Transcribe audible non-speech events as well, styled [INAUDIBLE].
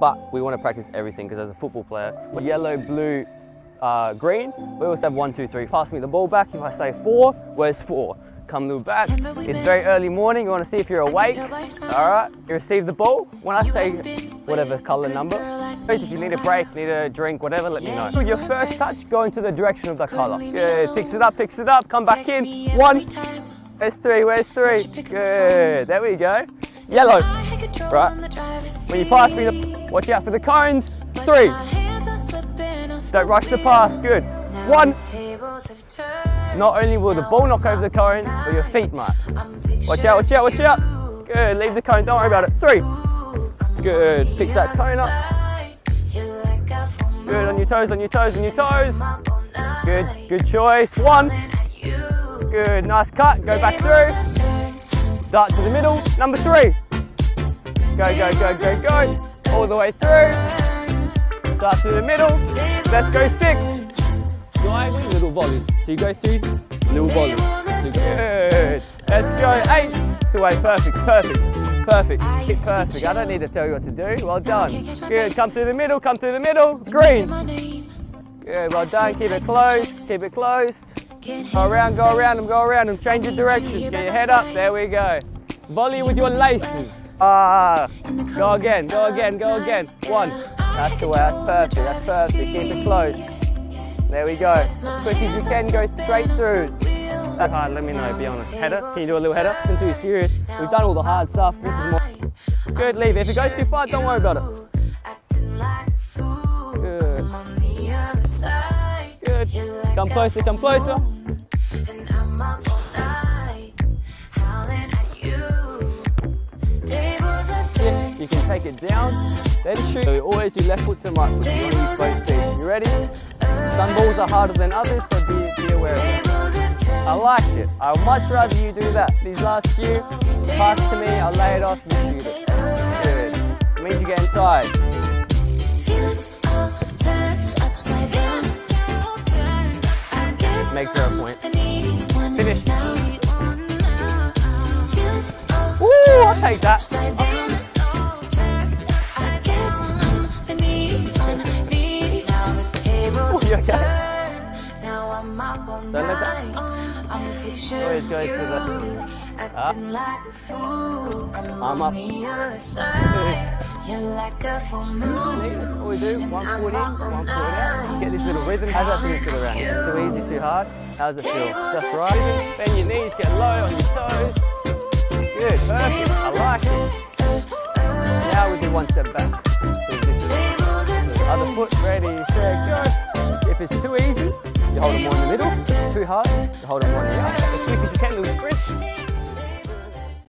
But we want to practice everything because as a football player, yellow, blue, uh, green, we also have one, two, three. Pass me the ball back. If I say four, where's four? Come to back. It's very early morning. You want to see if you're awake. All right. You receive the ball. When I say whatever color number, if you need a break, need a drink, whatever, let me know. Your first touch, go into the direction of the color. Good. Fix it up, fix it up. Come back in. One. Where's three? Where's three? Good. There we go. Yellow. Right. When you pass me the, watch out for the cones. Three. Don't rush the pass. Good. One. Not only will the ball knock over the cone, but your feet might. Watch out, watch out, watch out. Good. Leave the cone. Don't worry about it. Three. Good. Fix that cone up. Good. On your toes, on your toes, on your toes. Good. Good choice. One. Good. Nice cut. Go back through. Dart to the middle. Number three. Go, go, go, go, go. All the way through. Start through the middle. Let's go six. Diagonally, little volley. So you go through, little volley. Good. Let's go eight. That's the way. Perfect, perfect, perfect. Perfect. I don't need to tell you what to do. Well done. Good. Come through the middle, come through the middle. Green. Good. Well done. Keep it close. Keep it close. Go around, go around them, go around them. Change your direction. Get your head up. There we go. Volley with your laces. Ah. Go again, go again, go again. One. That's the way. That's perfect. That's perfect. Keep it close. There we go. As quick as you can, go straight through. That hard, let me know, be honest. Header, can you do a little header? Nothing too serious. We've done all the hard stuff. This is more. Good, leave. It. If it goes too far, don't worry about it. Good. Good. Come closer, come closer. You can take it down, let it shoot. So you always do left foot and right foot. You use both feet. You ready? Some balls are harder than others, so be, be aware of it. I like it. I would much rather you do that. These last few, pass to me, I'll lay it off, you shoot it. Good. It means you're getting tired. Make zero point. Finish. Ooh, I'll take that. You okay? Don't let that. Always goes to the. Up. Arm up. That's all we do. One foot in, one foot out. Get this little rhythm. How's that feel to the round? Is it too easy, too hard? How's it feel? Just right. Bend your knees, get low on your toes. Good, perfect. I like it. Now we do one step back. So this is- Other foot, ready. If it's too easy, you hold them more in the middle. If it's too hard, you hold them more in the. As [LAUGHS] quick you can, little sprint.